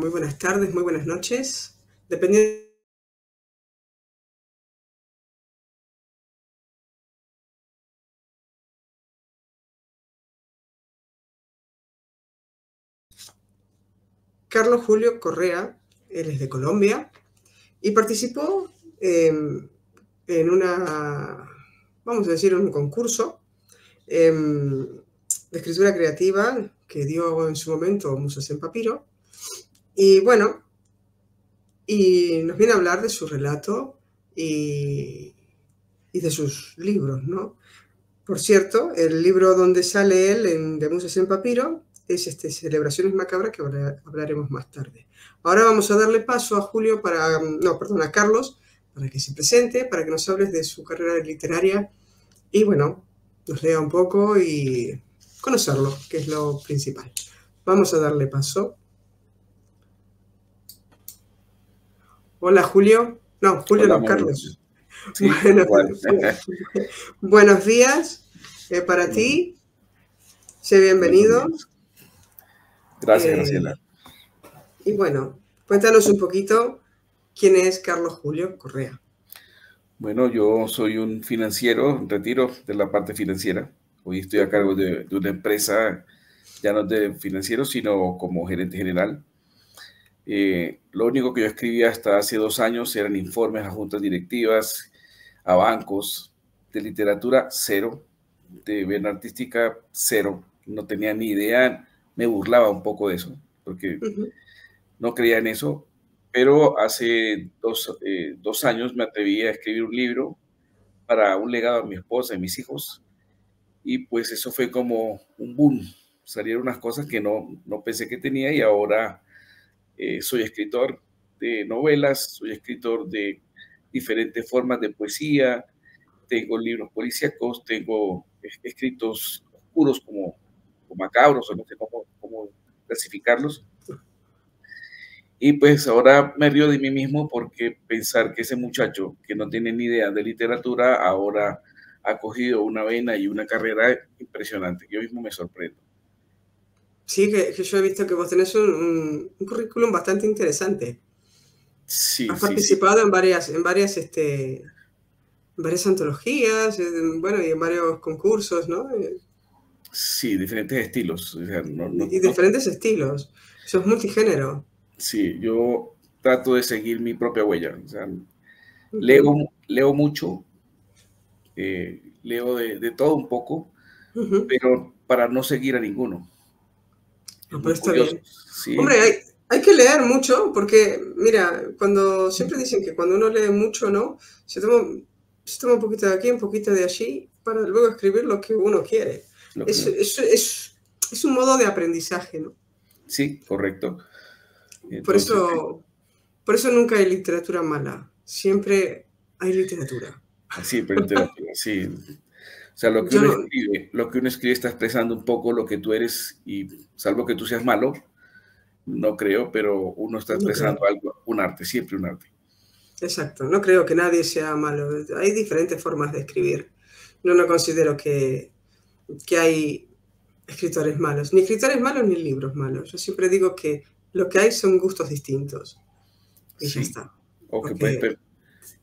Muy buenas tardes, muy buenas noches. Dependiendo Carlos Julio Correa, él es de Colombia, y participó em, en una, vamos a decir, un concurso em, de escritura creativa que dio en su momento Musas en Papiro. Y bueno, y nos viene a hablar de su relato y, y de sus libros, ¿no? Por cierto, el libro donde sale él en, de Musas en Papiro es este, Celebraciones Macabras que hablaremos más tarde. Ahora vamos a darle paso a Julio para, no, perdón, a Carlos, para que se presente, para que nos hables de su carrera literaria y bueno, nos lea un poco y conocerlo, que es lo principal. Vamos a darle paso. Hola Julio. No, Julio no, Carlos. buenos, días eh, para ti. Sé bienvenido. Gracias, eh, Graciela. Y bueno, cuéntanos un poquito quién es Carlos Julio Correa. Bueno, yo soy un financiero, retiro de la parte financiera. Hoy estoy a cargo de, una empresa, ya no de financiero, sino como gerente general. Eh, lo único que yo escribía hasta hace dos años eran informes a juntas directivas, a bancos, de literatura cero, de vena artística cero. No tenía ni idea me burlaba un poco de eso, porque no creía en eso, pero hace dos, eh, dos, años me atreví a escribir un libro para un legado a mi esposa y mis hijos, y pues eso fue como un boom, salieron unas cosas que no, no pensé que tenía y ahora eh, soy escritor de novelas, soy escritor de diferentes formas de poesía, tengo libros policíacos, tengo escritos oscuros como o macabros, o no sé cómo, cómo clasificarlos. Y pues ahora me río de mí mismo porque pensar que ese muchacho que no tiene ni idea de literatura ahora ha cogido una vena y una carrera impresionante. Yo mismo me sorprendo. Sí, que, yo he visto que vos tenés un, un currículum bastante interesante. Sí. Has participado en varias, en varias, este, varias antologías, bueno, y en varios concursos, ¿no? Sí, diferentes estilos. y diferentes estilos. Eso es multigénero. Sí, yo trato de seguir mi propia huella. leo, leo mucho, eh, leo de, todo un poco, pero para no seguir a ninguno. Está bien. Hombre, hay, que leer mucho porque, mira, cuando siempre dicen que cuando uno lee mucho, ¿no? Se toma, se toma un poquito de aquí, un poquito de allí, para luego escribir lo que uno quiere. Es, es, un modo de aprendizaje, ¿no? Sí, correcto. por, eso, por eso nunca hay literatura mala, siempre hay literatura. Sí, pero literatura, sí. O sea, lo que, uno escribe, lo que uno escribe está expresando un poco lo que tú eres y salvo que tú seas malo, no creo, pero uno está expresando algo, un arte, siempre un arte. Exacto, no creo que nadie sea malo. Hay diferentes formas de escribir. No, no considero que que hay escritores malos, ni escritores malos ni libros malos. Yo siempre digo que lo que hay son gustos distintos. Y ya está. O que, puedes,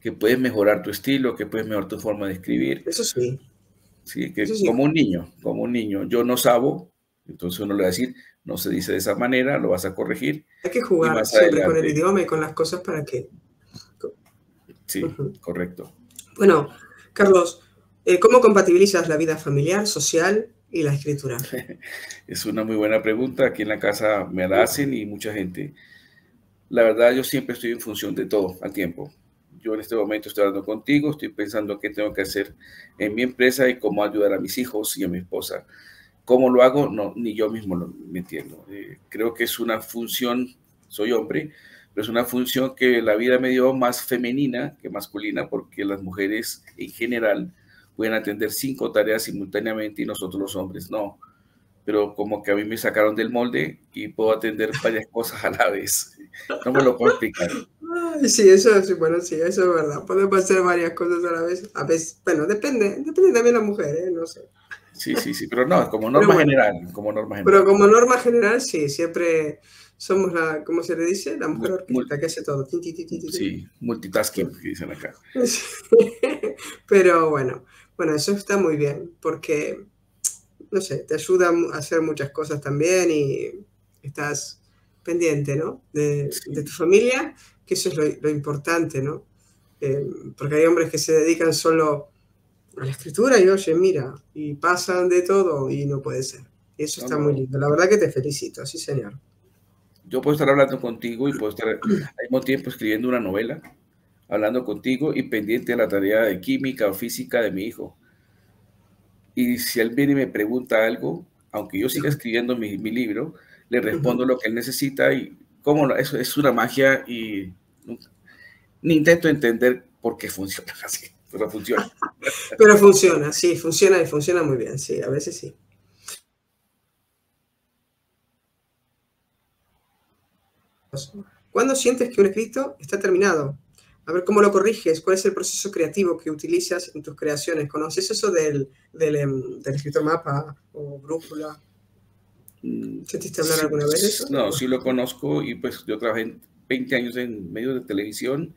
que puedes mejorar tu estilo, que puedes mejorar tu forma de escribir. Eso sí. Sí, que como un niño, como un niño. Yo no sabo, entonces uno le va a decir, no se dice de esa manera, lo vas a corregir. Hay que jugar siempre con el idioma y con las cosas para que... Sí, correcto. Bueno, Carlos, eh, ¿Cómo compatibilizas la vida familiar, social y la escritura? Es una muy buena pregunta. Aquí en la casa me la hacen y mucha gente. La verdad, yo siempre estoy en función de todo al tiempo. Yo en este momento estoy hablando contigo, estoy pensando qué tengo que hacer en mi empresa y cómo ayudar a mis hijos y a mi esposa. ¿Cómo lo hago? No, ni yo mismo lo entiendo. Eh, creo que es una función, soy hombre, pero es una función que la vida me dio más femenina que masculina porque las mujeres en general pueden atender cinco tareas simultáneamente y nosotros los hombres no. Pero como que a mí me sacaron del molde y puedo atender varias cosas a la vez. No me lo explicar. Sí, eso sí, bueno, sí, eso es verdad. Podemos hacer varias cosas a la vez. A veces, bueno, depende, depende también de la mujer, ¿eh? no sé. Sí, sí, sí, pero no, como norma general, como norma general. Pero como norma general, sí, siempre, somos la, ¿cómo se le dice? La mujer orquesta que hace todo. Sí, multitasking, que dicen acá. Pero bueno, bueno, eso está muy bien, porque, no sé, te ayuda a hacer muchas cosas también y estás pendiente, ¿no? De, tu familia, que eso es lo, importante, ¿no? Eh, porque hay hombres que se dedican solo a la escritura y oye, mira, y pasan de todo y no puede ser. Eso está muy lindo. La verdad que te felicito, sí, señor. Yo puedo estar hablando contigo y puedo estar al mismo tiempo escribiendo una novela, hablando contigo y pendiente de la tarea de química o física de mi hijo. Y si él viene y me pregunta algo, aunque yo siga escribiendo mi, mi libro, le respondo lo que él necesita y cómo eso es una magia y ni intento entender por qué funciona así, pero funciona. pero funciona, sí, funciona y funciona muy bien, sí, a veces sí. ¿Cuándo sientes que un escrito está terminado? A ver cómo lo corriges, cuál es el proceso creativo que utilizas en tus creaciones. ¿Conoces eso del, del, em, del escritor mapa o brújula? ¿Sentiste hablar alguna vez de eso? No, sí lo conozco y pues yo trabajé 20 años en medios de televisión,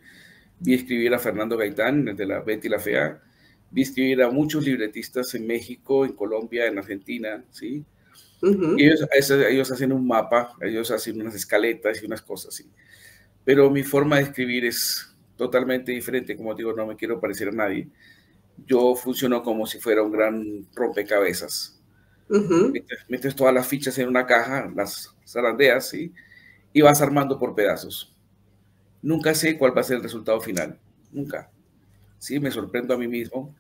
vi escribir a Fernando Gaitán desde La Betty la Fea, vi escribir a muchos libretistas en México, en Colombia, en Argentina, ¿sí? ellos, ellos, hacen un mapa, ellos hacen unas escaletas y unas cosas así. Pero mi forma de escribir es totalmente diferente, como digo, no me quiero parecer a nadie. Yo funciono como si fuera un gran rompecabezas metes, todas las fichas en una caja, las zarandeas, ¿sí? Y vas armando por pedazos. Nunca sé cuál va a ser el resultado final. Nunca. Sí, me sorprendo a mí mismo.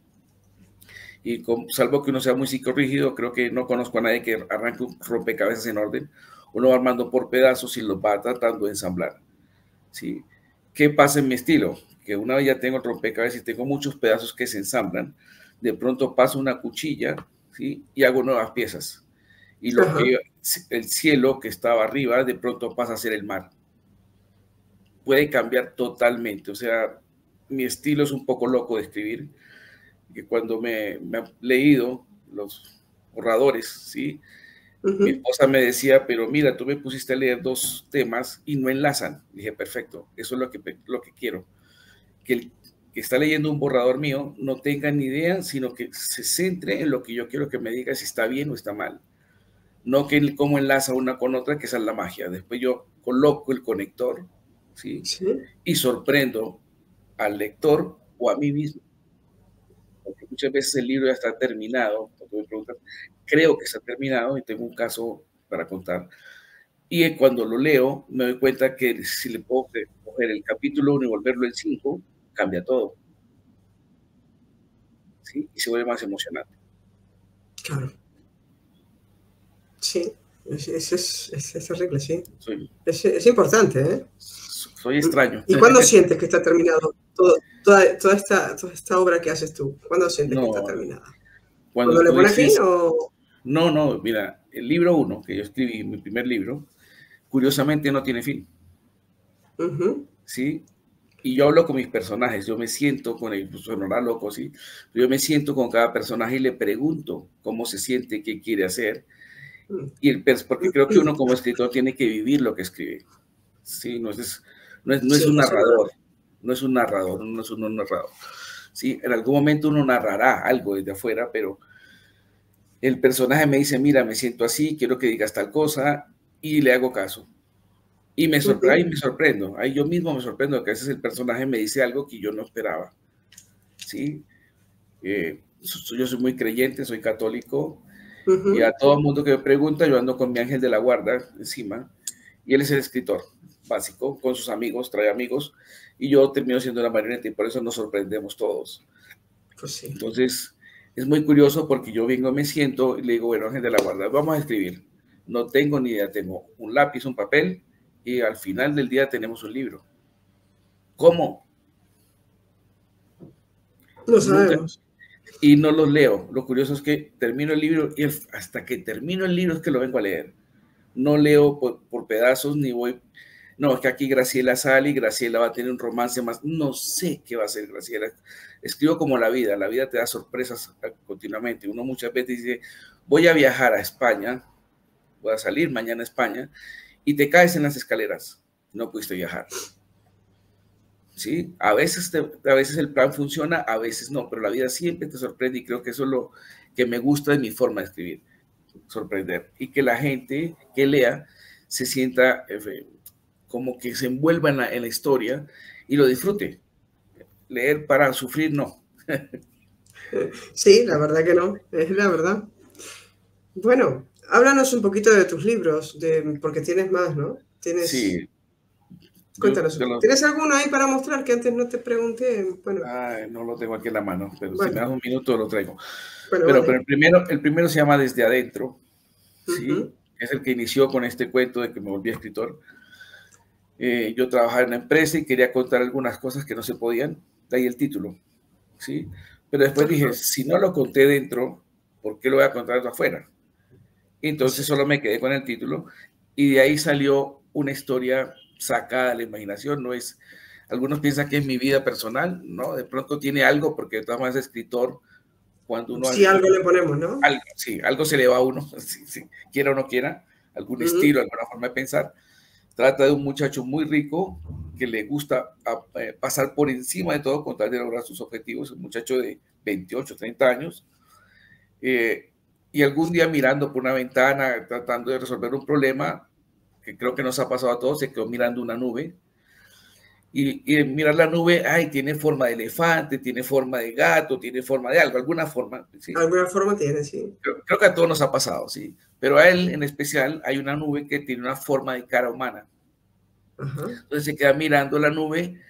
Y salvo que uno sea muy psicorrígido, creo que no conozco a nadie que arranque un rompecabezas en orden. Uno va armando por pedazos y lo va tratando de ensamblar. ¿sí? ¿Qué pasa en mi estilo? Que una vez ya tengo el rompecabezas y tengo muchos pedazos que se ensamblan, de pronto paso una cuchilla y hago nuevas piezas. Y lo que, el cielo que estaba arriba de pronto pasa a ser el mar. Puede cambiar totalmente. O sea, mi estilo es un poco loco de escribir, que cuando me, me han leído los borradores, ¿sí? Mi esposa me decía, pero mira, tú me pusiste a leer dos temas y no enlazan. Dije, perfecto, eso es lo que, lo que quiero. Que el, está leyendo un borrador mío no tenga ni idea, sino que se centre en lo que yo quiero que me diga si está bien o está mal. No que cómo enlaza una con otra, que esa es la magia. Después yo coloco el conector, ¿sí? Y sorprendo al lector o a mí mismo. Porque muchas veces el libro ya está terminado, me creo que está terminado y tengo un caso para contar. Y cuando lo leo, me doy cuenta que si le puedo coger el capítulo 1 y volverlo en 5, cambia todo. ¿Sí? Y se vuelve más emocionante. Claro. Sí, es, es, es, es sí. es, importante, ¿eh? Soy extraño. ¿Y cuándo sientes que está terminado toda, toda, esta, toda esta obra que haces tú? ¿Cuándo sientes que está terminada? ¿Cuando, le pones fin o...? No, no, mira, el libro uno que yo escribí, mi primer libro, curiosamente no tiene fin. ¿Sí? Y yo hablo con mis personajes, yo me siento con el, pues sonará loco, sí, yo me siento con cada personaje y le pregunto cómo se siente, qué quiere hacer, y el, porque creo que uno como escritor tiene que vivir lo que escribe, sí, no es, no es, no es un narrador, no es un narrador, no es un narrador, sí, en algún momento uno narrará algo desde afuera, pero el personaje me dice, mira, me siento así, quiero que digas tal cosa, y le hago caso y me, ahí me sorprendo, ahí yo mismo me sorprendo que a veces el personaje me dice algo que yo no esperaba. ¿sí? Eh, yo soy muy creyente, soy católico, y a todo el mundo que me pregunta, yo ando con mi ángel de la guarda encima, y él es el escritor básico, con sus amigos, trae amigos, y yo termino siendo la marioneta, y por eso nos sorprendemos todos. Pues Entonces, es muy curioso porque yo vengo, me siento y le digo, bueno, ángel de la guarda, vamos a escribir. No tengo ni idea, tengo un lápiz, un papel, y al final del día tenemos un libro. ¿Cómo? Lo sabemos. Y no lo leo. Lo curioso es que termino el libro y hasta que termino el libro es que lo vengo a leer. No leo por, pedazos ni voy. No, es que aquí Graciela sale y Graciela va a tener un romance más. No sé qué va a hacer Graciela. Escribo como la vida. La vida te da sorpresas continuamente. Uno muchas veces dice, voy a viajar a España, voy a salir mañana a España y te caes en las escaleras, no pudiste viajar. ¿Sí? A veces, a veces el plan funciona, a veces no, pero la vida siempre te sorprende y creo que eso es lo que me gusta de mi forma de escribir, sorprender. Y que la gente que lea se sienta eh, como que se envuelva en la, en la historia y lo disfrute. Leer para sufrir, no. Sí, la verdad que no, es la verdad. Bueno, háblanos un poquito de tus libros, de, porque tienes más, ¿no? Tienes... Sí. Cuéntanos. ¿Tienes alguno ahí para mostrar que antes no te pregunté? Bueno. no lo tengo aquí en la mano, pero si me das un minuto lo traigo. pero, pero el, primero, el primero se llama Desde Adentro, ¿sí? Es el que inició con este cuento de que me volví escritor. Eh, yo trabajaba en una empresa y quería contar algunas cosas que no se podían, de ahí el título, ¿sí? Pero después dije, si no lo conté dentro, ¿por qué lo voy a contar afuera? Entonces solo me quedé con el título y de ahí salió una historia sacada de la imaginación, no es, algunos piensan que es mi vida personal, ¿no? De pronto tiene algo porque de todas maneras escritor, cuando uno... Sí, algo le ponemos, ¿no? Algo, sí, algo se le va a uno, quiera o no quiera, algún estilo, alguna forma de pensar. Trata de un muchacho muy rico que le gusta eh, pasar por encima de todo con tal de lograr sus objetivos, un muchacho de 28, 30 años, eh, y algún día mirando por una ventana, tratando de resolver un problema, que creo que nos ha pasado a todos, se quedó mirando una nube, y, y, mirar la nube, ay, tiene forma de elefante, tiene forma de gato, tiene forma de algo, alguna forma. ¿sí? Alguna forma tiene, sí. Creo, creo, que a todos nos ha pasado, sí. Pero a él en especial hay una nube que tiene una forma de cara humana. Entonces se queda mirando la nube,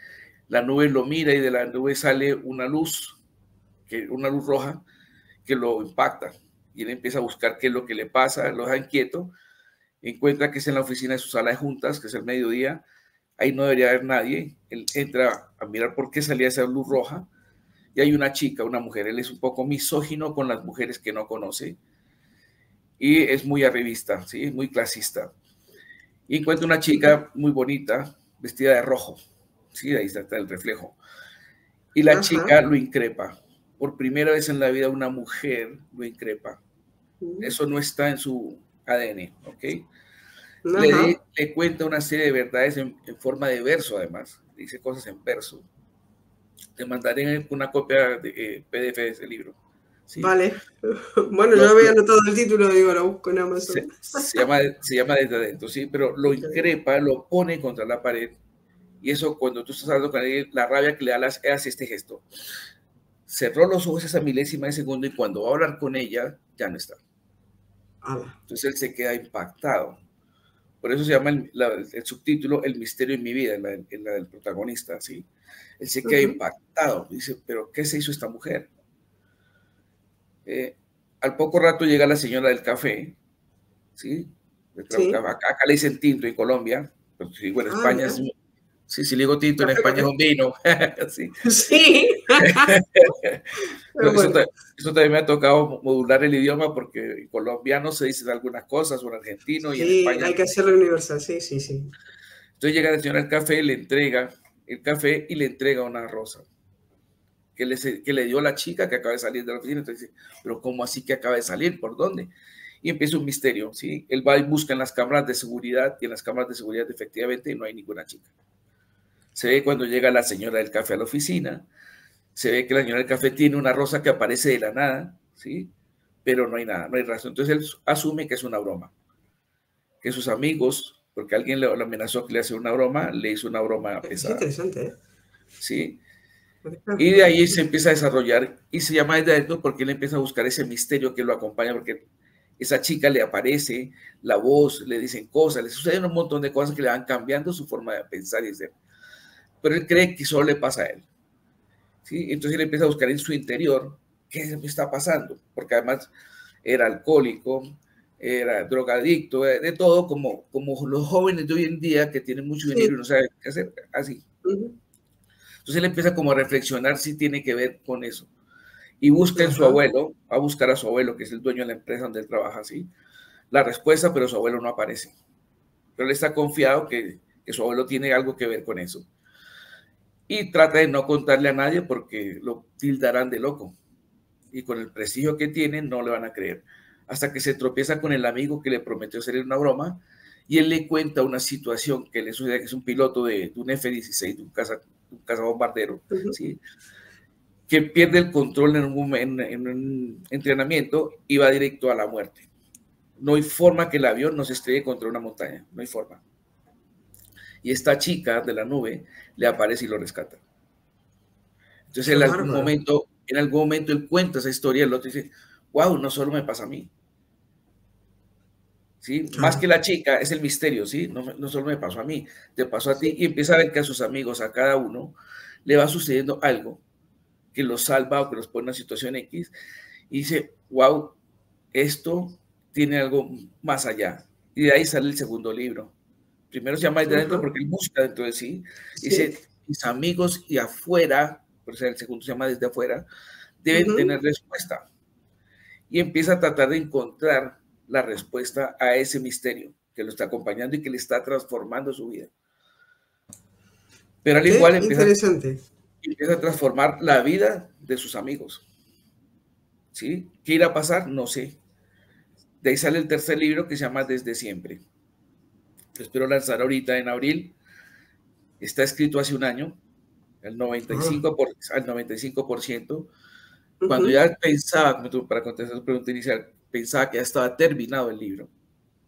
la nube lo mira y de la nube sale una luz, que, una luz roja que lo impacta. Y él empieza a buscar qué es lo que le pasa, lo deja inquieto, encuentra que es en la oficina de su sala de juntas, que es el mediodía, ahí no debería haber nadie, él entra a mirar por qué salía esa luz roja, y hay una chica, una mujer, él es un poco misógino con las mujeres que no conoce, y es muy arribista, ¿sí? muy clasista y encuentra una chica muy bonita, vestida de rojo. Sí, ahí está, el reflejo. Y la chica lo increpa. Por primera vez en la vida una mujer lo increpa. Eso no está en su ADN, ¿ok? Le, cuenta una serie de verdades en, forma de verso, además. Dice cosas en verso. Te mandaré una copia de eh, PDF de ese libro. Vale. Bueno, yo había anotado el título, digo, lo busco en Amazon. Se, llama, se llama Desde Adentro, sí, pero lo increpa, lo pone contra la pared. Y eso, cuando tú estás hablando con él, la rabia que le das, hace este gesto. Cerró los ojos esa milésima de segundo y cuando va a hablar con ella, ya no está. Entonces él se queda impactado. Por eso se llama el, subtítulo El misterio en mi vida, en la, del protagonista, ¿sí? Él se queda impactado. Dice, pero ¿qué se hizo esta mujer? Eh, al poco rato llega la señora del café, ¿sí? Acá, le dicen tinto en Colombia, pero si digo en ah, España, sí, si le digo tinto en España es un vino. sí. sí. eso, también me ha tocado modular el idioma porque en colombiano se dicen algunas cosas, o en argentino y en España. hay que hacerlo universal, sí, sí, sí. Entonces llega la señora del café, le entrega el café y le entrega una rosa que le, que le dio la chica que acaba de salir de la oficina. Entonces dice, pero ¿cómo así que acaba de salir? ¿Por dónde? Y empieza un misterio, ¿sí? Él va y busca en las cámaras de seguridad y en las cámaras de seguridad efectivamente no hay ninguna chica. Se ve cuando llega la señora del café a la oficina, se ve que la señora del café tiene una rosa que aparece de la nada, ¿sí? Pero no hay nada, no hay razón. Entonces él asume que es una broma, que sus amigos, porque alguien le, amenazó que le hace una broma, le hizo una broma pesada. Es interesante, ¿eh? Sí, y de ahí se empieza a desarrollar y se llama desde adentro porque él empieza a buscar ese misterio que lo acompaña, porque esa chica le aparece, la voz, le dicen cosas, le suceden un montón de cosas que le van cambiando su forma de pensar y ser. Pero él cree que solo le pasa a él. ¿sí? Entonces él empieza a buscar en su interior qué que está pasando, porque además era alcohólico, era drogadicto, de todo, como, como los jóvenes de hoy en día que tienen mucho dinero y no saben qué hacer, así. Entonces él empieza como a reflexionar si tiene que ver con eso. Y busca en su abuelo, va a buscar a su abuelo, que es el dueño de la empresa donde él trabaja, ¿sí? La respuesta, pero su abuelo no aparece. Pero él está confiado que, que su abuelo tiene algo que ver con eso. Y trata de no contarle a nadie porque lo tildarán de loco. Y con el prestigio que tiene, no le van a creer. Hasta que se tropieza con el amigo que le prometió hacerle una broma y él le cuenta una situación que le sucede, que es un piloto de, un F-16, de un, caza, un cazabombardero, ¿sí? que pierde el control en un, en un entrenamiento y va directo a la muerte. No hay forma que el avión no se estrelle contra una montaña, no hay forma. Y esta chica de la nube le aparece y lo rescata. Entonces, en algún momento, en algún momento él cuenta esa historia, el otro dice, wow, no solo me pasa a mí. ¿Sí? Más que la chica, es el misterio, ¿sí? No, no solo me pasó a mí, te pasó a ti, y empieza a ver que a sus amigos, a cada uno, le va sucediendo algo que los salva o que los pone en una situación X, y dice, wow, esto tiene algo más allá. Y de ahí sale el segundo libro. Primero se llama de adentro porque él busca dentro de sí. Dice, mis amigos y afuera, por eso el segundo se llama desde afuera, deben tener respuesta. Y empieza a tratar de encontrar la respuesta a ese misterio que lo está acompañando y que le está transformando su vida. Pero al igual empieza, empieza a transformar la vida de sus amigos. ¿Sí? ¿Qué irá a pasar? No sé. De ahí sale el tercer libro que se llama Desde siempre. Lo espero lanzar ahorita en abril. Está escrito hace un año, el 95%, por, al 95%. Cuando ya pensaba, para contestar su pregunta inicial, pensaba que ya estaba terminado el libro,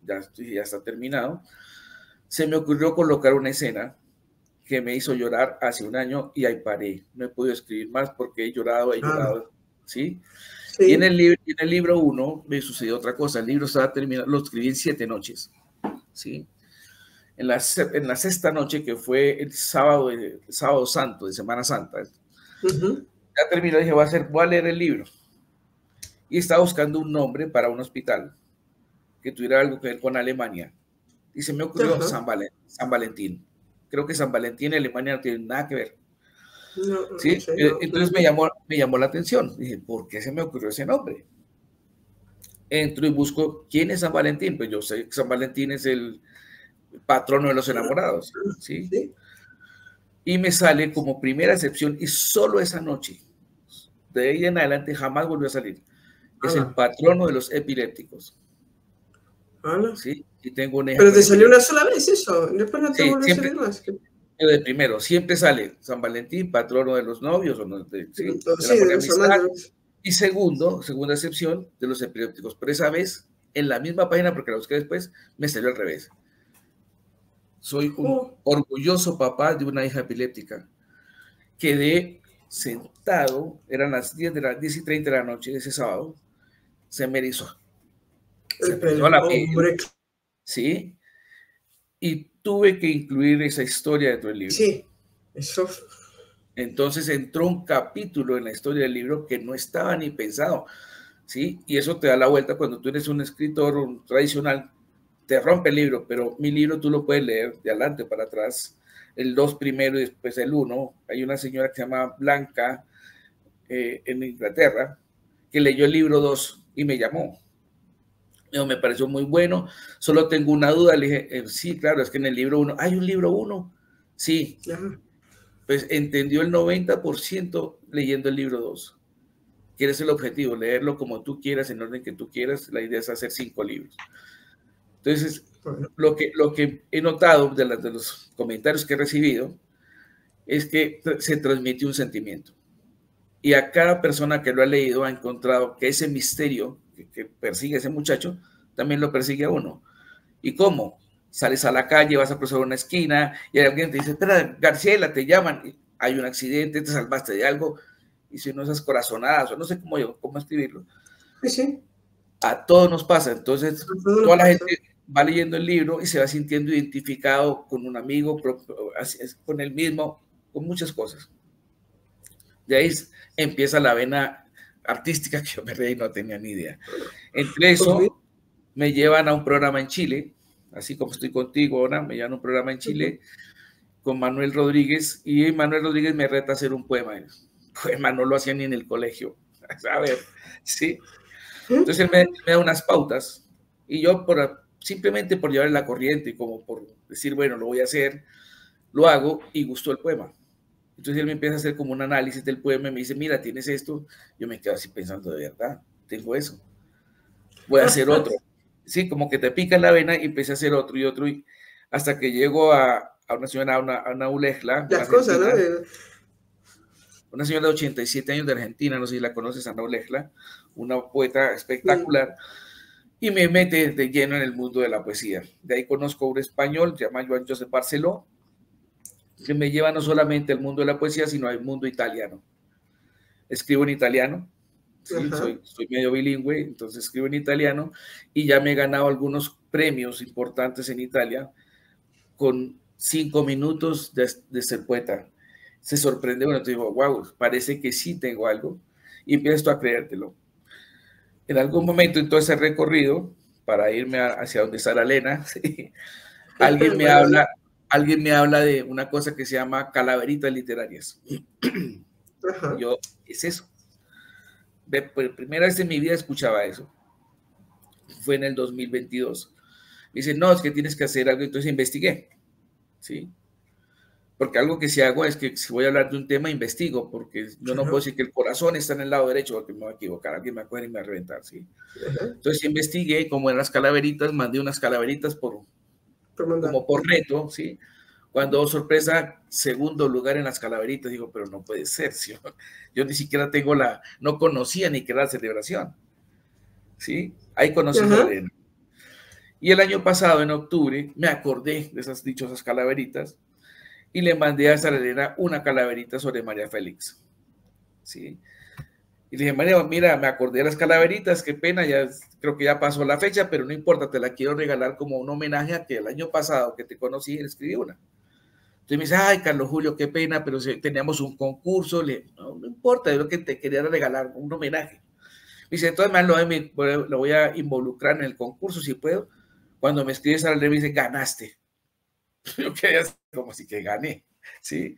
ya, ya está terminado, se me ocurrió colocar una escena que me hizo llorar hace un año y ahí paré. No he podido escribir más porque he llorado, he ah. llorado, ¿sí? Y en el, libro, en el libro 1 me sucedió otra cosa. El libro estaba terminado, lo escribí en siete noches. ¿sí? En la, en la sexta noche, que fue el sábado, el sábado santo, de Semana Santa, ya terminé, dije, voy a, hacer, voy a leer el libro. Y estaba buscando un nombre para un hospital que tuviera algo que ver con Alemania. Y se me ocurrió San, San Valentín. Creo que San Valentín y Alemania no tienen nada que ver. ¿Sí? Eh, entonces me llamó, me llamó la atención. Dije, ¿por qué se me ocurrió ese nombre? Entro y busco quién es San Valentín. Pues yo sé que San Valentín es el patrono de los enamorados. ¿sí? Y me sale como primera excepción y solo esa noche. De ahí en adelante jamás volvió a salir. Es el patrono de los epilépticos. ¿Sí? Y tengo un Pero te salió una sola vez eso. Después no te sí, volvió a salir más de primero, siempre sale San Valentín, patrono de los novios, o no, de, y segundo, segunda excepción, de los epilépticos. Pero esa vez, en la misma página, porque la busqué después, me salió al revés. Soy un oh. orgulloso papá de una hija epiléptica. Quedé sentado, eran las 10, de las 10 y 30 de la noche de ese sábado, se me hizo. Se me la piel. Sí. Y tuve que incluir esa historia dentro del libro. Sí, eso. Entonces entró un capítulo en la historia del libro que no estaba ni pensado, ¿sí? Y eso te da la vuelta cuando tú eres un escritor tradicional, te rompe el libro, pero mi libro tú lo puedes leer de adelante para atrás, el dos primero y después el uno. Hay una señora que se llama Blanca eh, en Inglaterra que leyó el libro dos y me llamó me pareció muy bueno, solo tengo una duda, le dije, eh, sí, claro, es que en el libro 1, ¿hay un libro 1? Sí. Pues entendió el 90% leyendo el libro 2. Quieres el objetivo, leerlo como tú quieras, en orden que tú quieras, la idea es hacer cinco libros. Entonces, lo que, lo que he notado de, de los comentarios que he recibido es que se transmite un sentimiento. Y a cada persona que lo ha leído ha encontrado que ese misterio que, persigue a ese muchacho, también lo persigue a uno. ¿Y cómo? Sales a la calle, vas a cruzar una esquina y alguien te dice, espera, Garciela, te llaman, hay un accidente, te salvaste de algo, y si no esas corazonadas, o no sé cómo, yo, cómo escribirlo. Sí, A todos nos pasa, entonces toda la gente va leyendo el libro y se va sintiendo identificado con un amigo, con el mismo, con muchas cosas. De ahí empieza la vena artística que yo me reí no tenía ni idea. Entre eso, me llevan a un programa en Chile, así como estoy contigo ahora, me llevan a un programa en Chile con Manuel Rodríguez y Manuel Rodríguez me reta a hacer un poema. Poema no lo hacía ni en el colegio. A ver, sí. Entonces él me, da unas pautas y yo por, simplemente por llevar la corriente y como por decir, bueno, lo voy a hacer, lo hago y gustó el poema. Entonces él me empieza a hacer como un análisis del poema y me dice, mira, tienes esto. Yo me quedo así pensando, de verdad, tengo eso. Voy a hacer otro. sí, como que te pica la vena y empecé a hacer otro y otro, y hasta que llego a, a una señora, a una, a una ulejla. Las cosas, ¿no? Una señora de 87 años de Argentina, no sé si la conoces, Ana Ulejla, una poeta espectacular, y me mete de lleno en el mundo de la poesía. De ahí conozco a un español, se llama Joan José Barceló, que me lleva no solamente al mundo de la poesía, sino al mundo italiano. Escribo en italiano, soy, soy, medio bilingüe, entonces escribo en italiano y ya me he ganado algunos premios importantes en Italia con cinco minutos de, de ser poeta. Se sorprende, bueno, te digo, wow, parece que sí tengo algo y empiezo a creértelo. En algún momento en todo ese recorrido, para irme hacia donde está la Elena, alguien me habla, alguien me habla de una cosa que se llama calaveritas literarias. Yo, es eso. Por primera vez en mi vida escuchaba eso. Fue en el 2022. dice, no, es que tienes que hacer algo. Entonces investigué. ¿Sí? Porque algo que si hago es que si voy a hablar de un tema, investigo, porque yo no puedo decir que el corazón está en el lado derecho, porque me voy a equivocar, alguien me acuerda y me va a reventar, ¿sí? Entonces investigué, como en las calaveritas, mandé unas calaveritas por, como por reto, ¿sí? Cuando, sorpresa, segundo lugar en las calaveritas, digo, pero no puede ser, ¿sí? yo ni siquiera tengo la, no conocía ni que era la celebración, ¿sí? Ahí conocí a Elena. Y el año pasado, en octubre, me acordé de esas dichosas calaveritas, y le mandé a Elena una calaverita sobre María Félix. ¿sí? Y le dije, María, mira, me acordé de las calaveritas, qué pena, ya creo que ya pasó la fecha, pero no importa, te la quiero regalar como un homenaje a que el año pasado que te conocí, escribí una. Entonces me dice, ay, Carlos Julio, qué pena, pero si teníamos un concurso, le no, no importa, es lo que te quería regalar, un homenaje. Me dice, entonces lo, lo voy a involucrar en el concurso si puedo. Cuando me escribes a la me dice, ganaste. Yo quedé como si que gané, ¿sí?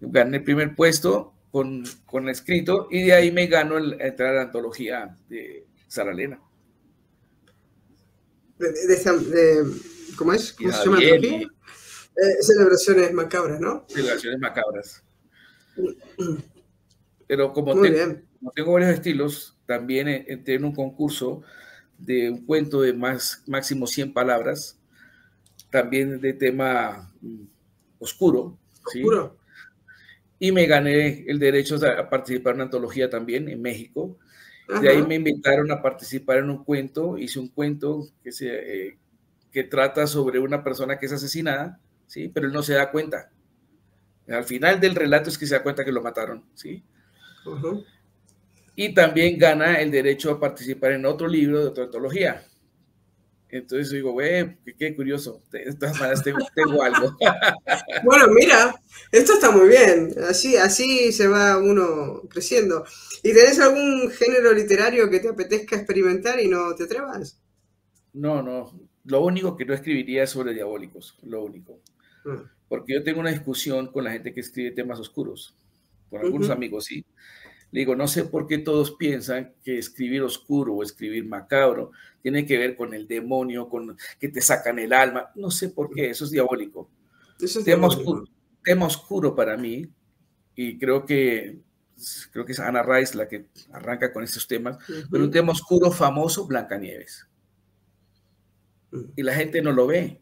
Gané el primer puesto con, con escrito y de ahí me gano el, entrar a la antología de Saralena. De, de, ¿Cómo es? ¿Cómo se llama la antología? Eh, celebraciones macabras, ¿no? Celebraciones macabras. Pero como, como tengo varios estilos, también entré en un concurso de un cuento de más, máximo 100 palabras también de tema mm, oscuro. Y me gané el derecho a participar en una antología también en México. De ahí me invitaron a participar en un cuento. Hice un cuento que, se, eh, que trata sobre una persona que es asesinada, ¿sí? pero él no se da cuenta. Al final del relato es que se da cuenta que lo mataron. ¿sí? Y también gana el derecho a participar en otro libro de otra antología. Entonces digo, güey, qué, curioso. De todas maneras tengo, algo. bueno, mira, esto está muy bien. Así, así se va uno creciendo. ¿Y tenés algún género literario que te apetezca experimentar y no te atrevas? No, no. Lo único que no escribiría es sobre diabólicos, lo único. Mm. Porque yo tengo una discusión con la gente que escribe temas oscuros, con algunos amigos, sí. Le digo, no sé por qué todos piensan que escribir oscuro o escribir macabro tiene que ver con el demonio, con que te sacan el alma. No sé por qué, eso es diabólico. Eso es tema, Oscuro, tema oscuro para mí, y creo que creo que es Ana Rice la que arranca con estos temas, pero un tema oscuro famoso, Blancanieves. Y la gente no lo ve.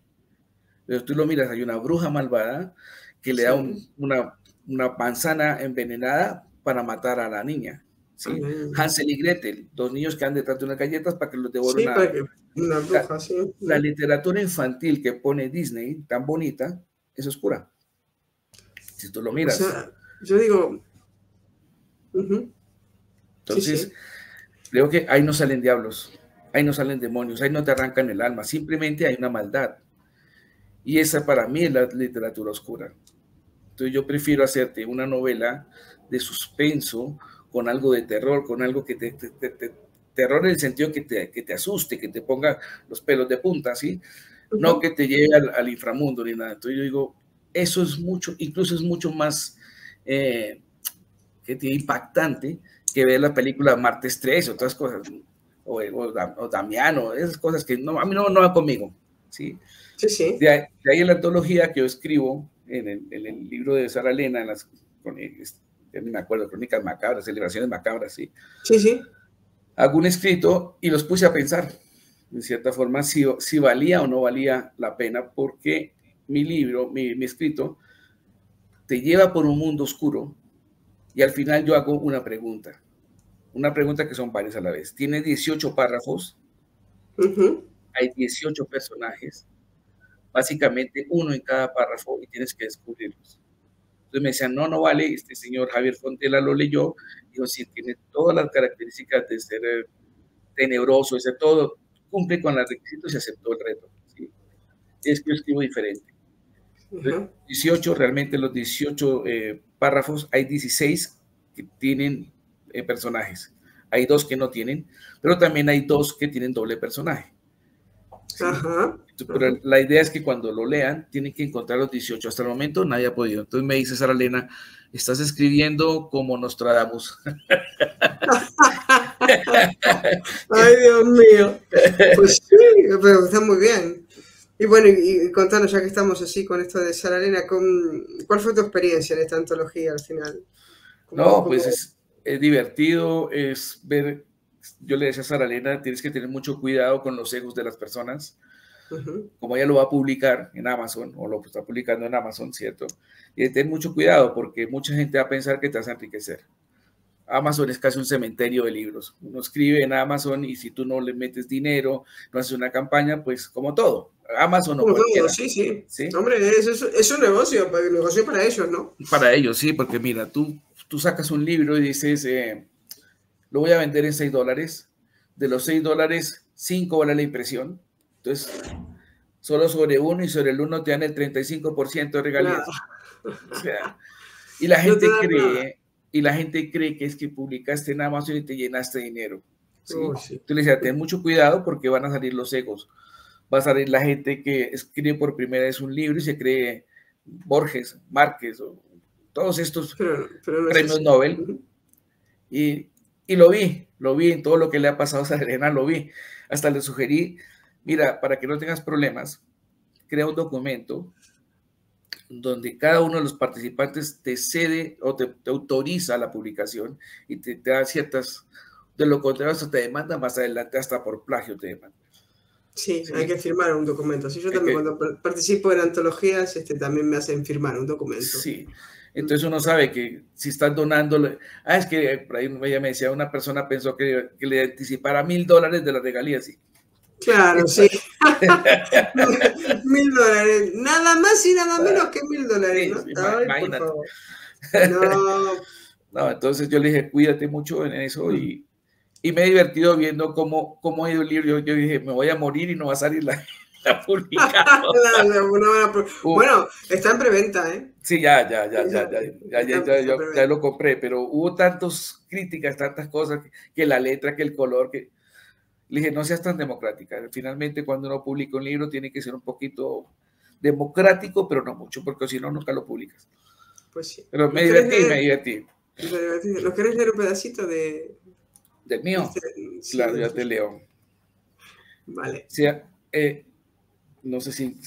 Pero tú lo miras, hay una bruja malvada que le da una, una manzana envenenada para matar a la niña. ¿sí? Hansel y Gretel, dos niños que han detrás de unas galletas para que los devoren una, bruja, la, literatura infantil que pone Disney, tan bonita, es oscura. Si tú lo miras. yo digo... Entonces, creo que ahí no salen diablos, ahí no salen demonios, ahí no te arrancan el alma, simplemente hay una maldad. Y esa para mí es la literatura oscura. Entonces yo prefiero hacerte una novela de suspenso, con algo de terror, con algo que te, terror en el sentido que te, que te asuste, que te ponga los pelos de punta, ¿sí? No que te lleve al, inframundo ni nada. Entonces yo digo, eso es mucho, incluso es mucho más eh, que impactante que ver la película Martes 3 otras cosas, o, o, Damiano, esas cosas que no, a mí no, no va conmigo, ¿sí? Sí, sí. De ahí, en la antología que yo escribo, en el, en el libro de Sara Elena, en las, ya ni me acuerdo, crónicas macabras, celebraciones macabras, sí. Sí, sí. Hago un escrito y los puse a pensar. en cierta forma, si, si valía o no valía la pena, porque mi libro, mi, mi escrito, te lleva por un mundo oscuro y al final yo hago una pregunta. Una pregunta que son varias a la vez. Tiene 18 párrafos, hay 18 personajes, básicamente uno en cada párrafo y tienes que descubrirlos. Entonces me decían, no, no vale, este señor Javier Fontela lo leyó, dijo, sí, tiene todas las características de ser eh, tenebroso, de ser todo, cumple con los requisitos y aceptó el reto. ¿sí? Es que yo escribo diferente. 18, realmente los 18 eh, párrafos, hay 16 que tienen eh, personajes. Hay dos que no tienen, pero también hay dos que tienen doble personaje. Pero la idea es que cuando lo lean, tienen que encontrar los 18. Hasta el momento nadie ha podido. Entonces me dice Sara Elena, estás escribiendo como Nostradamus. Ay, Dios mío. Pues sí, pero está muy bien. Y bueno, y, contanos, ya que estamos así con esto de Sara Elena, ¿cuál fue tu experiencia en esta antología al final? no, pues es, es divertido, es ver yo le decía a Sara Elena, tienes que tener mucho cuidado con los egos de las personas. Como ella lo va a publicar en Amazon, o lo está publicando en Amazon, ¿cierto? Y ten mucho cuidado porque mucha gente va a pensar que te vas a enriquecer. Amazon es casi un cementerio de libros. Uno escribe en Amazon y si tú no le metes dinero, no haces una campaña, pues como todo. Amazon o cualquiera. sí, sí, sí. Hombre, es, es, un negocio, un negocio para ellos, ¿no? Para ellos, sí, porque mira, tú, tú sacas un libro y dices, eh, lo voy a vender en 6 dólares. De los 6 dólares, 5 vale la impresión. Entonces, solo sobre uno y sobre el uno te dan el 35% de regalías. y la gente cree, y la gente cree que es que publicaste en Amazon y te llenaste de dinero. ¿sí? Tú le decías, ten mucho cuidado porque van a salir los egos. Va a salir la gente que escribe por primera vez un libro y se cree Borges, Márquez, o todos estos premios Nobel. Y y lo vi, lo vi en todo lo que le ha pasado a Serena, lo vi. Hasta le sugerí, mira, para que no tengas problemas, crea un documento donde cada uno de los participantes te cede o te, autoriza la publicación y te, da ciertas, de lo contrario, hasta te demanda más adelante, hasta por plagio te demanda. Sí, hay que firmar un documento. Sí, yo también cuando participo en antologías, este, también me hacen firmar un documento. Sí, entonces uno sabe que si estás donando, ah, es que por ahí ella me decía, una persona pensó que, le anticipara mil dólares de la regalía, sí. Claro, sí. mil dólares, nada más y nada menos que mil dólares, ¿no? imagínate. No. no, entonces yo le dije, cuídate mucho en eso y, y me he divertido viendo cómo, cómo ha ido el libro. Yo, yo dije, me voy a morir y no va a salir la, publicado. bueno, está en preventa, ¿eh? Sí, ya, ya, ya, ya, ya, ya, ya, ya, lo compré, pero hubo tantas críticas, tantas cosas, que, la letra, que el color, que le dije, no seas tan democrática. Finalmente, cuando uno publica un libro, tiene que ser un poquito democrático, pero no mucho, porque si no, nunca lo publicas. Pues sí. Pero me divertí, me divertí. ¿Lo querés leer un pedacito de...? ¿Del mío? Este, claro, ya te leo. Vale. Sí, eh, no sé si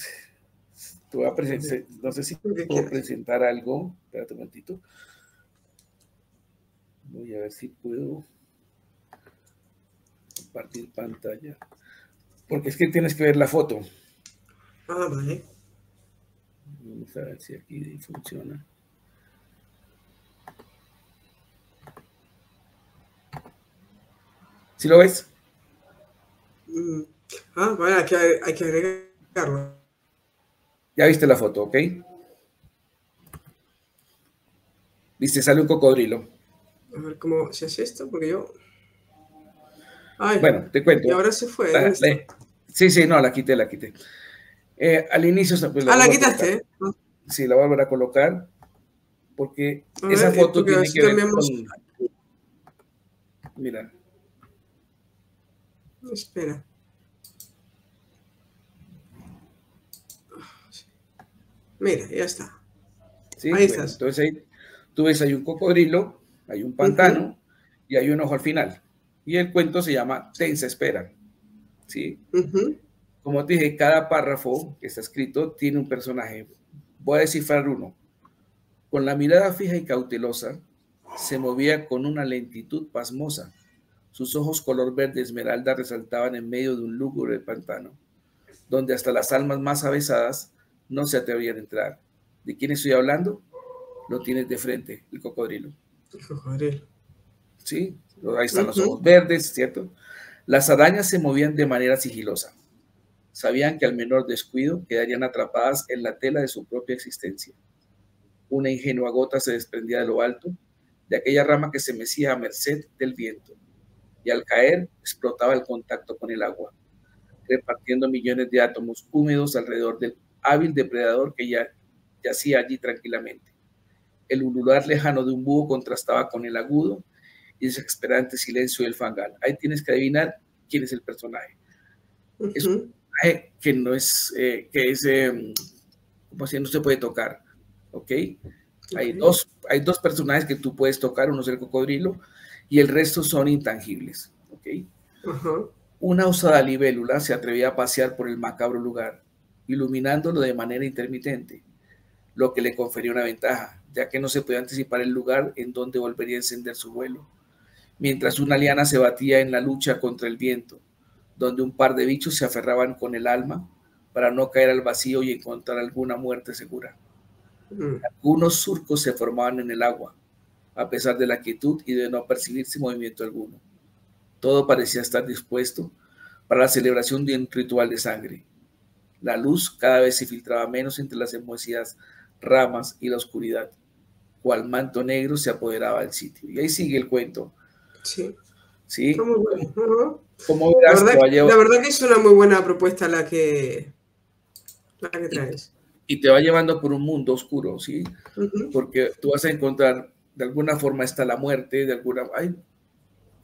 voy a presentar, no sé si puedo presentar algo. Espérate un momentito. Voy a ver si puedo compartir pantalla. Porque es que tienes que ver la foto. Ah, vale. Vamos a ver si aquí funciona. ¿Sí lo ves? Mm. Ah, bueno, hay que, hay que agregarlo. Ya viste la foto, ¿ok? Viste, sale un cocodrilo. A ver cómo se hace esto, porque yo. bueno, te cuento. Y ahora se fue. sí, sí, no, la quité, la quité. Eh, al inicio. Pues, ah, la quitaste. ¿eh? Sí, la voy a volver a colocar. Porque esa foto tiene que ver con. Mira. Espera. Mira, ya está. Sí, ahí está. Entonces ahí, tú ves, hay un cocodrilo, hay un pantano y hay un ojo al final. Y el cuento se llama Tensa Espera. ¿Sí? Como te dije, cada párrafo que está escrito tiene un personaje. Voy a descifrar uno. Con la mirada fija y cautelosa, se movía con una lentitud pasmosa, Sus ojos color verde esmeralda resaltaban en medio de un lúgubre pantano, donde hasta las almas más avesadas no se atrevían a entrar. ¿De quién estoy hablando? Lo tienes de frente, el cocodrilo. El cocodrilo. Sí, ahí están los ojos verdes, ¿cierto? Las arañas se movían de manera sigilosa. Sabían que al menor descuido quedarían atrapadas en la tela de su propia existencia. Una ingenua gota se desprendía de lo alto, de aquella rama que se mecía a merced del viento, y al caer explotaba el contacto con el agua, repartiendo millones de átomos húmedos alrededor del hábil depredador que ya yacía allí tranquilamente. El ulular lejano de un búho contrastaba con el agudo y desesperante silencio del fangal. Ahí tienes que adivinar quién es el personaje. Es un personaje que no es, eh, que es, eh, como si no se puede tocar, ¿ok? Hay, dos, hay dos personajes que tú puedes tocar, uno es el cocodrilo y el resto son intangibles. Una osada libélula se atrevía a pasear por el macabro lugar, iluminándolo de manera intermitente, lo que le confería una ventaja, ya que no se podía anticipar el lugar en donde volvería a encender su vuelo mientras una liana se batía en la lucha contra el viento, donde un par de bichos se aferraban con el alma para no caer al vacío y encontrar alguna muerte segura. Mm. Algunos surcos se formaban en el agua, a pesar de la quietud y de no percibirse movimiento alguno. Todo parecía estar dispuesto para la celebración de un ritual de sangre. La luz cada vez se filtraba menos entre las enmohecidas ramas y la oscuridad, cual manto negro se apoderaba del sitio. Y ahí sigue el cuento Sí. Sí. Como la, verdad, que es una muy buena propuesta la que, la que traes. Y, te va llevando por un mundo oscuro, ¿sí? Porque tú vas a encontrar, de alguna forma está la muerte, de alguna hay,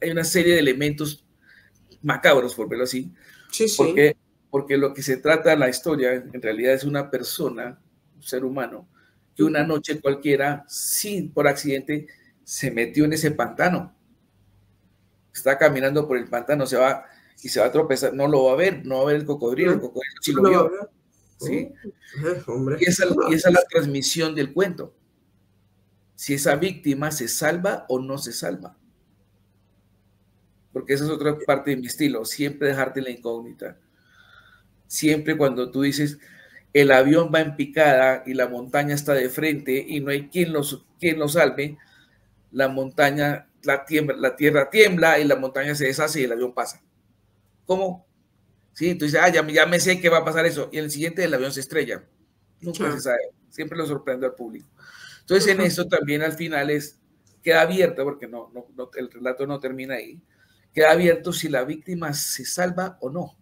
hay una serie de elementos macabros, por verlo así. Sí, sí. Porque, porque lo que se trata la historia en realidad es una persona, un ser humano, que una noche cualquiera, sin por accidente, se metió en ese pantano está caminando por el pantano, se va y se va a tropezar, no lo va a ver, no va a ver el cocodrilo, el cocodrilo sí lo vio. ¿sí? Y, esa, y esa es la transmisión del cuento. Si esa víctima se salva o no se salva. Porque esa es otra parte de mi estilo, siempre dejarte la incógnita. Siempre cuando tú dices, el avión va en picada y la montaña está de frente y no hay quien, los, quien lo salve, la montaña la, la tierra tiembla y la montaña se deshace y el avión pasa. ¿Cómo? Sí, tú dices, ah, ya, ya me sé que va a pasar eso. Y el siguiente el avión se estrella. Nunca se sabe. Siempre lo sorprende al público. Entonces, en eso también al final es, queda abierto, porque no, no, el relato no termina ahí, queda abierto si la víctima se salva o no.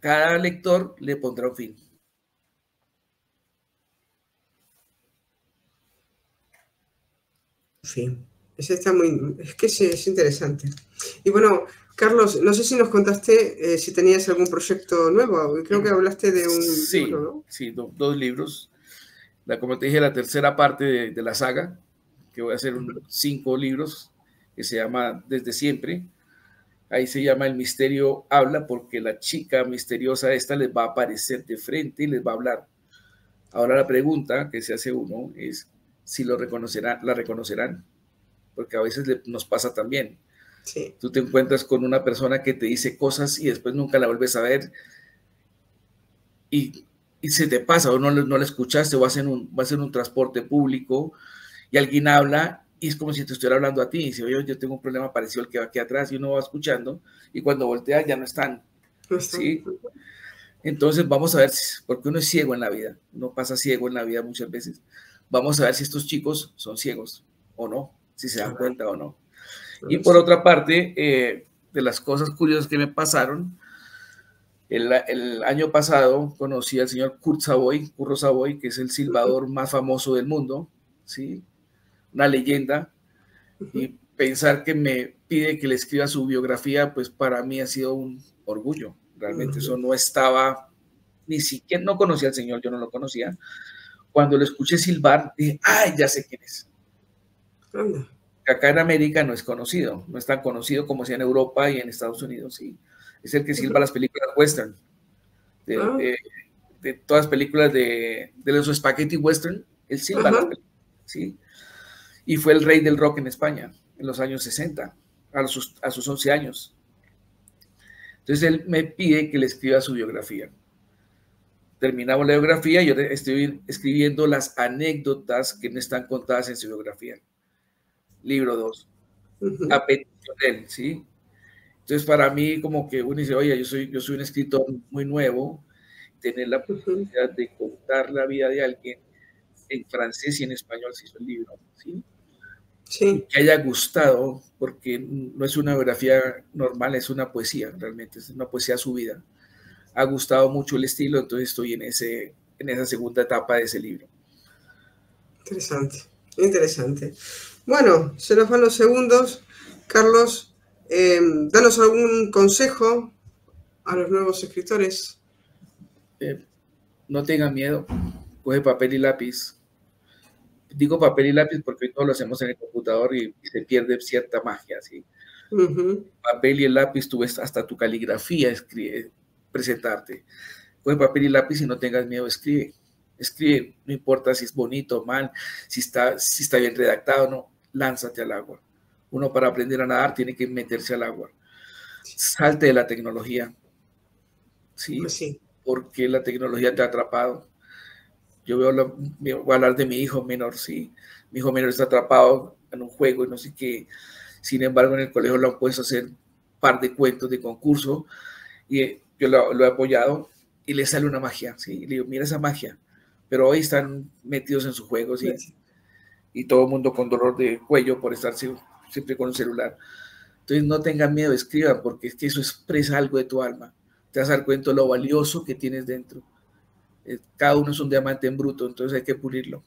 Cada lector le pondrá un fin. Fin. Ese está muy, es que es, interesante. Y bueno, Carlos, no sé si nos contaste eh, si tenías algún proyecto nuevo. Creo que hablaste de un sí, libro, ¿no? Sí, dos libros. La, como te dije, la tercera parte de, la saga, que voy a hacer cinco libros, que se llama Desde Siempre. Ahí se llama El Misterio Habla, porque la chica misteriosa esta les va a aparecer de frente y les va a hablar. Ahora la pregunta que se hace uno es si lo reconocerán, la reconocerán porque a veces nos pasa también. Sí. Tú te encuentras con una persona que te dice cosas y después nunca la vuelves a ver y, y se te pasa o no, no la escuchaste o vas en, un, vas en un transporte público y alguien habla y es como si te estuviera hablando a ti y dice, oye, yo tengo un problema parecido al que va aquí atrás y uno va escuchando y cuando voltea ya no están. ¿sí? Entonces vamos a ver, porque uno es ciego en la vida, uno pasa ciego en la vida muchas veces. Vamos a ver si estos chicos son ciegos o no si se dan cuenta o no. Y por otra parte, eh, de las cosas curiosas que me pasaron, el, el, año pasado conocí al señor Kurt Savoy, Curro Savoy, que es el silbador más famoso del mundo, ¿sí? Una leyenda. Y pensar que me pide que le escriba su biografía, pues para mí ha sido un orgullo. Realmente eso no estaba, ni siquiera, no conocía al señor, yo no lo conocía. Cuando lo escuché silbar, dije, ay, ya sé quién es acá en América no es conocido, no es tan conocido como sea en Europa y en Estados Unidos, sí. Es el que silba las películas western. De, ah. todas las películas de, de los spaghetti western, él silba ¿sí? Y fue el rey del rock en España en los años 60. a sus, a sus 11 años. Entonces él me pide que le escriba su biografía. Terminamos la biografía y yo estoy escribiendo las anécdotas que no están contadas en su biografía. Libro 2. A petición de él, ¿sí? Entonces para mí como que uno dice, oye, yo soy, yo soy un escritor muy nuevo, tener la oportunidad de contar la vida de alguien en francés y en español se hizo el libro, ¿sí? Sí. Que haya gustado, porque no es una biografía normal, es una poesía, realmente, es una poesía subida. Ha gustado mucho el estilo, entonces estoy en, ese, en esa segunda etapa de ese libro. Interesante, interesante. Bueno, se nos van los segundos. Carlos, eh, danos algún consejo a los nuevos escritores. Eh, no tengan miedo, coge papel y lápiz, digo papel y lápiz porque hoy todo lo hacemos en el computador y, se pierde cierta magia, ¿sí? Papel y el lápiz, tú ves hasta tu caligrafía, escribe, presentarte. Coge papel y lápiz y no tengas miedo, escribe. Escribe, no importa si es bonito o mal, si está, si está bien redactado o no, lánzate al agua. Uno para aprender a nadar tiene que meterse al agua. Salte de la tecnología. Sí, pues sí. porque la tecnología te ha atrapado yo veo, voy a hablar de mi hijo menor, sí. Mi hijo menor está atrapado en un juego y no sé qué. Sin embargo, en el colegio lo han puesto a hacer un par de cuentos de concurso y eh, yo lo, he apoyado y le sale una magia, ¿sí? Y le digo, mira esa magia. Pero hoy están metidos en sus juegos y, y todo el mundo con dolor de cuello por estar siempre con un celular. Entonces no tengan miedo, escriban, porque es que eso expresa algo de tu alma. Te vas a dar cuenta de lo valioso que tienes dentro eh, cada uno es un diamante en bruto, entonces hay que pulirlo.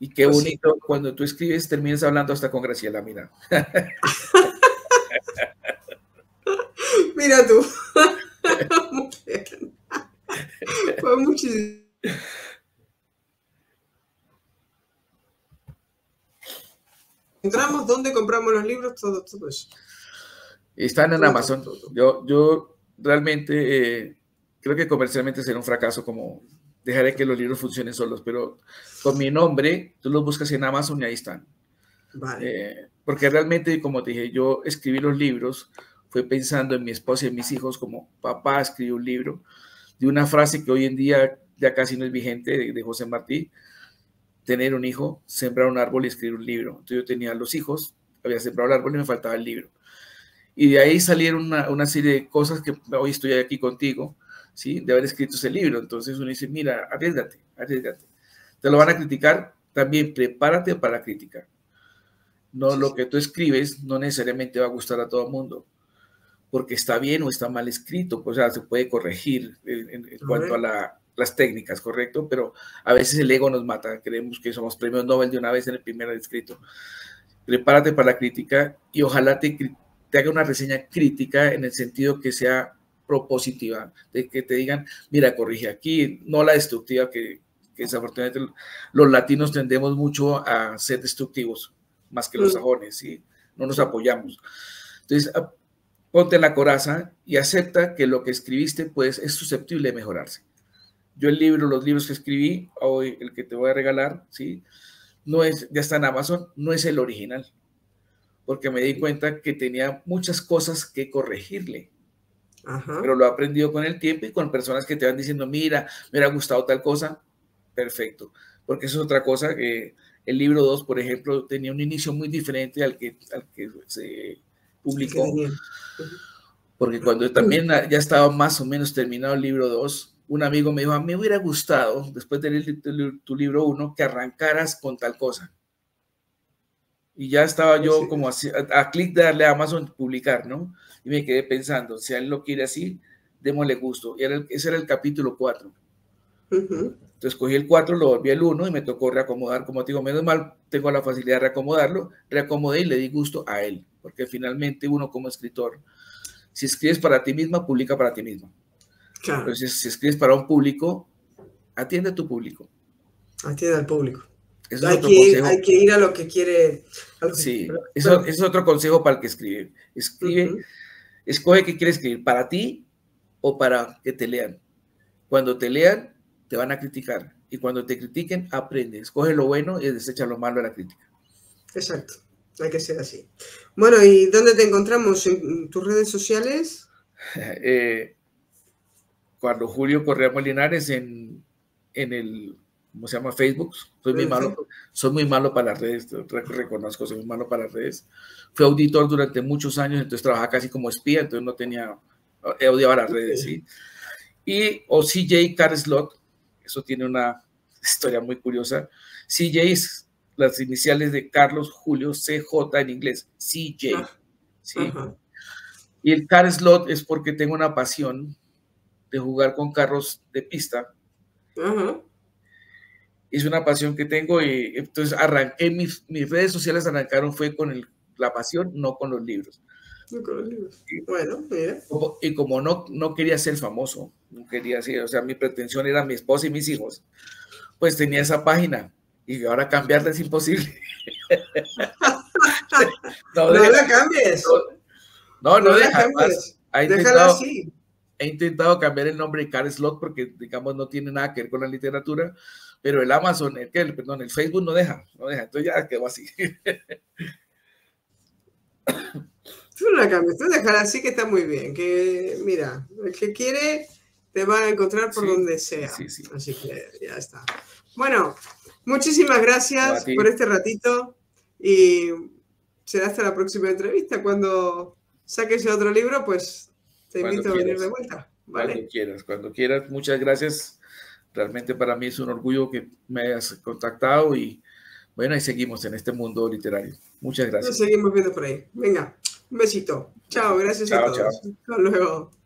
Y qué pues bonito cuando tú escribes, terminas hablando hasta con Graciela, mira. mira tú. Fue muchísimo. Entramos, ¿dónde compramos los libros? Todo, todo eso. Están en Amazon. Yo, yo realmente eh, creo que comercialmente será un fracaso como dejaré que los libros funcionen solos, pero con mi nombre, tú los buscas en Amazon y ahí están. Eh, porque realmente, como te dije, yo escribí los libros, fue pensando en mi esposa y en mis hijos, como papá escribió un libro, de una frase que hoy en día ya casi no es vigente, de, José Martí, tener un hijo, sembrar un árbol y escribir un libro. Entonces yo tenía los hijos, había sembrado el árbol y me faltaba el libro. Y de ahí salieron una, una serie de cosas que hoy estoy aquí contigo, ¿sí? de haber escrito ese libro. Entonces uno dice, mira, arriesgate, arriesgate. Te lo van a criticar, también prepárate para criticar. No lo que tú escribes no necesariamente va a gustar a todo el mundo, porque está bien o está mal escrito, pues, o sea, se puede corregir en, cuanto a las técnicas, ¿correcto? Pero a veces el ego nos mata, creemos que somos premios Nobel de una vez en el primer escrito. Prepárate para la crítica y ojalá te, te haga una reseña crítica en el sentido que sea propositiva, de que te digan, mira, corrige aquí, no la destructiva, que, desafortunadamente los latinos tendemos mucho a ser destructivos, más que los mm. sajones, ¿sí? No nos apoyamos. Entonces, ponte la coraza y acepta que lo que escribiste, pues, es susceptible de mejorarse. Yo el libro, los libros que escribí, hoy el que te voy a regalar, ¿sí? No es, ya está en Amazon, no es el original, porque me di cuenta que tenía muchas cosas que corregirle pero lo he aprendido con el tiempo y con personas que te van diciendo, mira, me ha gustado tal cosa, perfecto. Porque eso es otra cosa que el libro 2, por ejemplo, tenía un inicio muy diferente al que, al que se publicó. Porque cuando también ya estaba más o menos terminado el libro 2, un amigo me dijo, a mí me hubiera gustado, después de leer tu, libro 1, que arrancaras con tal cosa. Y ya estaba yo como a, a clic de darle a Amazon publicar, ¿no? Y me quedé pensando, si a él lo quiere así, démosle gusto. Y era ese era el capítulo 4. Entonces cogí el 4, lo volví al 1 y me tocó reacomodar. Como te digo, menos mal tengo la facilidad de reacomodarlo. Reacomodé y le di gusto a él. Porque finalmente uno como escritor, si escribes para ti misma, publica para ti misma. Claro. Entonces, si escribes para un público, atiende a tu público. Atiende al público. hay, que, hay, que, ir a lo que quiere. sí, eso, es otro consejo para el que escribe. Escribe Escoge qué quieres escribir, para ti o para que te lean. Cuando te lean, te van a criticar. Y cuando te critiquen, aprende. Escoge lo bueno y desecha lo malo de la crítica. Exacto. hay que ser así. Bueno, ¿y dónde te encontramos? ¿En tus redes sociales? Eh, cuando Julio Correa Molinares en, en el, ¿cómo se llama? Facebook. Soy muy, malo, soy muy malo para las redes, reconozco, soy muy malo para las redes. Fui auditor durante muchos años, entonces trabajaba casi como espía, entonces no tenía, odiaba las redes, ¿sí? Y, o CJ Carslot, eso tiene una historia muy curiosa. CJ es las iniciales de Carlos Julio CJ en inglés, CJ. Ah, ¿sí? Y el car slot es porque tengo una pasión de jugar con carros de pista. Es una pasión que tengo y entonces arranqué, mis, mis redes sociales arrancaron fue con el, la pasión, no con los libros. No con los libros. bueno, mira. y como no, no quería ser famoso, no quería ser, o sea, mi pretensión era mi esposa y mis hijos, pues tenía esa página y ahora cambiarla es imposible. no, la cambies. No, no, deja, Déjala así. He intentado cambiar el nombre de Car Slot porque, digamos, no tiene nada que ver con la literatura, pero el Amazon, el, perdón, el Facebook no deja, no deja, entonces ya quedó así. Tú no la cambies, tú déjala así que está muy bien, que mira, el que quiere te va a encontrar por donde sea. Así que ya está. Bueno, muchísimas gracias por este ratito y será hasta la próxima entrevista cuando saques otro libro, pues te invito a venir de vuelta. Cuando quieras, cuando quieras. Muchas gracias. Realmente para mí es un orgullo que me hayas contactado y bueno, ahí seguimos en este mundo literario. Muchas gracias. Nos seguimos viendo por ahí. Venga, un besito. Chao, gracias a todos. Hasta luego.